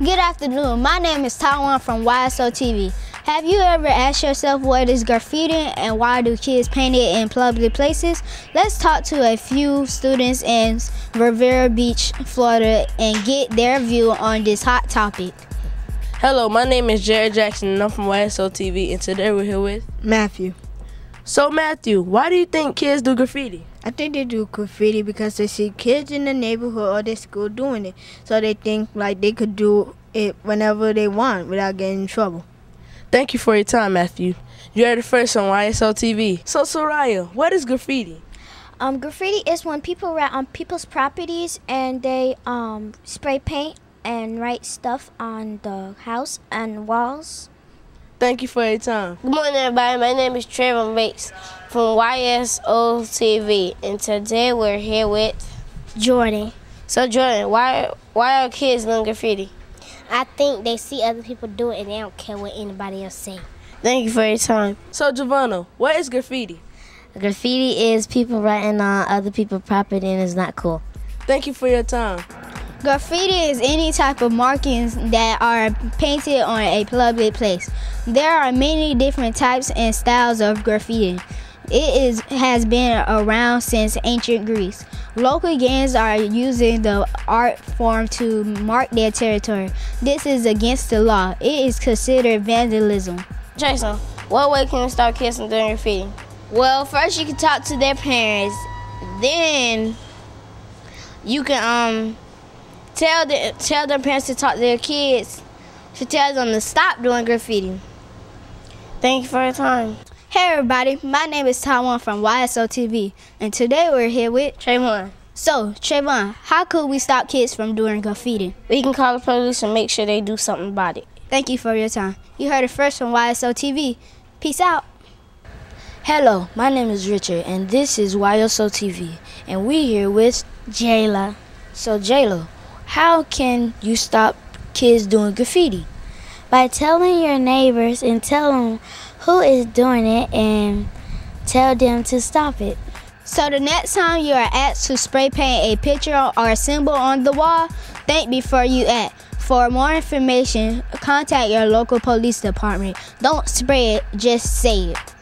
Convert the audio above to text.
Good afternoon. My name is Taiwan from YSO TV. Have you ever asked yourself what is graffiti and why do kids paint it in public places? Let's talk to a few students in Riviera Beach, Florida, and get their view on this hot topic. Hello, my name is Jared Jackson and I'm from YSO TV, and today we're here with Matthew. So, Matthew, why do you think kids do graffiti? I think they do graffiti because they see kids in the neighborhood or their school doing it. So they think like they could do it whenever they want without getting in trouble. Thank you for your time, Matthew. You're the first on YSO TV. So, Soraya, what is graffiti? Um, graffiti is when people write on people's properties and they um, spray paint and write stuff on the house and walls. Thank you for your time. Good morning, everybody. My name is Trevor Bates from YSO TV, and today we're here with Jordan. So, Jordan, why why are kids doing graffiti? I think they see other people do it and they don't care what anybody else say. Thank you for your time. So, Giovanna, what is graffiti? Graffiti is people writing on other people's property and it's not cool. Thank you for your time. Graffiti is any type of markings that are painted on a public place. There are many different types and styles of graffiti. It is has been around since ancient Greece. Local gangs are using the art form to mark their territory. This is against the law. It is considered vandalism. Jason, what way can we stop kids from doing graffiti? Well, first you can talk to their parents. Then you can um tell the tell their parents to talk to their kids to tell them to stop doing graffiti. Thank you for your time. Hey everybody, my name is Taiwan from YSO TV, and today we're here with Trayvon. So, Trayvon, how could we stop kids from doing graffiti? We can call the police and make sure they do something about it. Thank you for your time. You heard it first from YSO TV. Peace out. Hello, my name is Richard and this is YSO TV and we're here with Jayla. So Jayla, how can you stop kids doing graffiti? By telling your neighbors and tell them who is doing it and tell them to stop it. So the next time you are asked to spray paint a picture or a symbol on the wall, think before you act. For more information, contact your local police department. Don't spray it, just say it.